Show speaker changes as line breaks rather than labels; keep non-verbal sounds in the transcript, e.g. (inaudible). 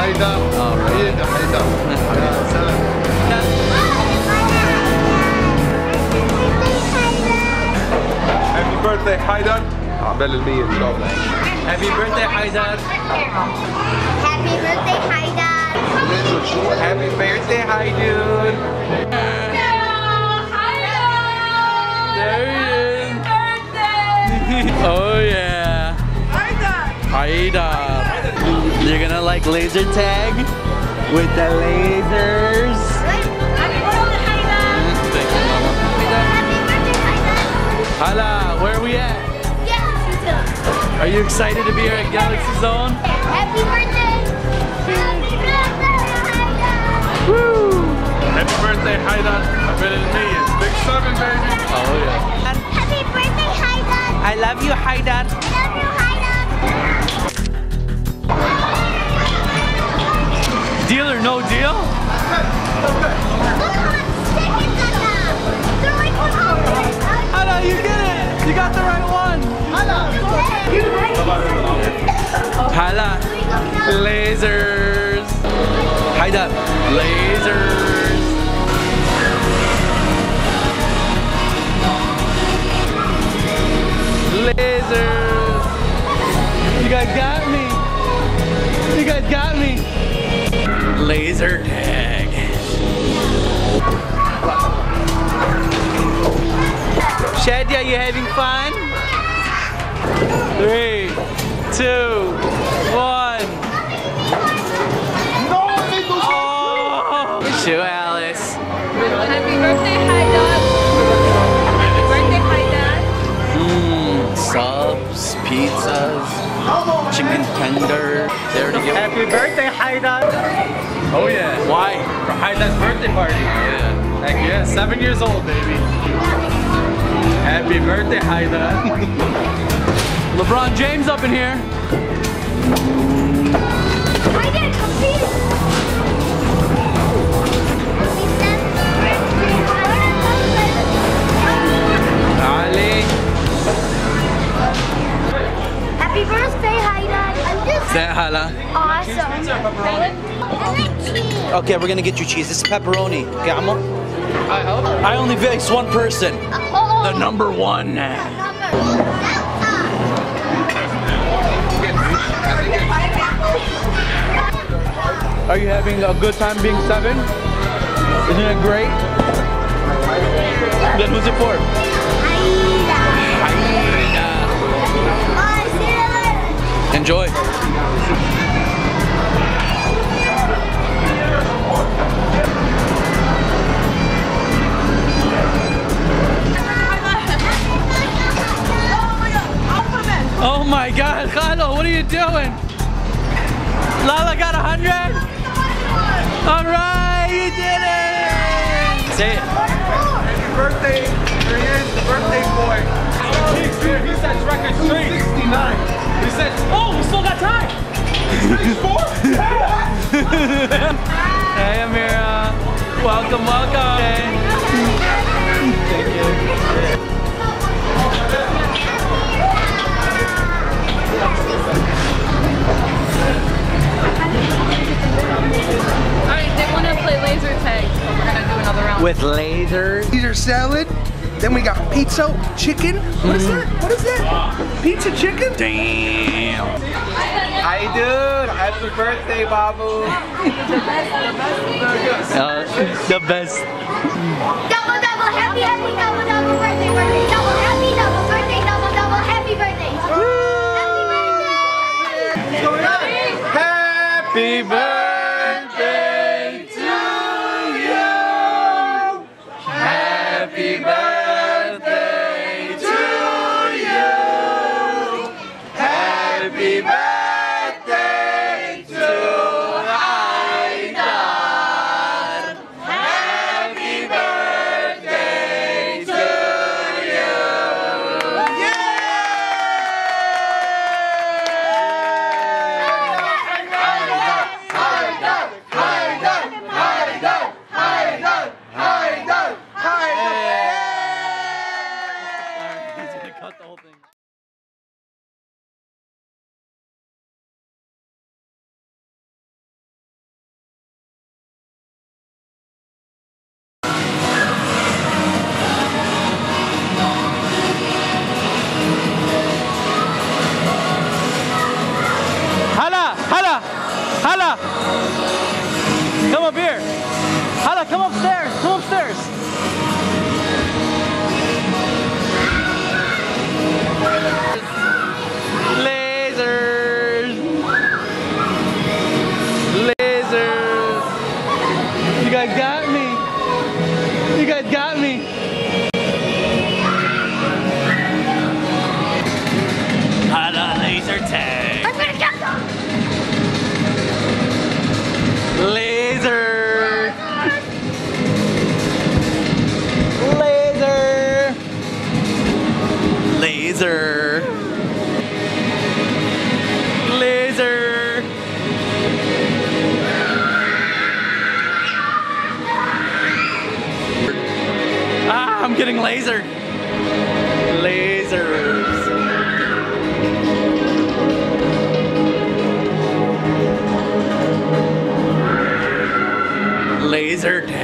حيدر
آه.
عيد حيدر يا سلام هابي بيرثداي حيدر عقبال المية ان شاء الله
Happy birthday Haidar
Happy birthday, Haidar.
Happy birthday Haidar You're gonna like laser tag with the lasers.
Happy birthday, Haidar!
Hala, where are we at?
Galaxy Zone.
Are you excited to be here at Galaxy Zone?
Happy birthday! Happy birthday, Haidar!
Woo!
Happy birthday, Haidar. I bet it me. It's big seven, baby.
Oh, yeah.
Happy birthday, Haidar.
I love you, Haidar.
Haidar,
lasers! Lasers! You guys got me! You guys got me! Laser tag. Shadia, you having fun? Three, two, subs, pizzas, chicken tender. There to go.
Happy birthday, Haidar!
Oh yeah. Why?
For Haidar's birthday party.
Yeah.
Heck yeah, seven years old, baby. Happy birthday, Haidar. (laughs)
LeBron James up in here. Okay, we're gonna get you cheese. This is pepperoni. Okay, Amo? I only fix one person.
Oh,
The number one. Are you having a good time being seven? Isn't it great? Then who's it for? Enjoy. My God, Khalo, what are you doing? Lala got a hundred? All right, you did it! Say it.
Happy birthday Here he is the birthday boy
He sets record straight.
69
He says, oh, we still got time. (laughs)
Hey, Amira. Welcome, welcome. Thank With lasers.
Caesar salad. Then we got pizza, chicken. What is that? What is that? Pizza chicken?
Damn.
Hi, dude. Happy birthday, Babu. (laughs)
Uh, the best.
Double, double, happy, happy, double, double, birthday, birthday, Happy birthday
laser. Lasers. Laser tag.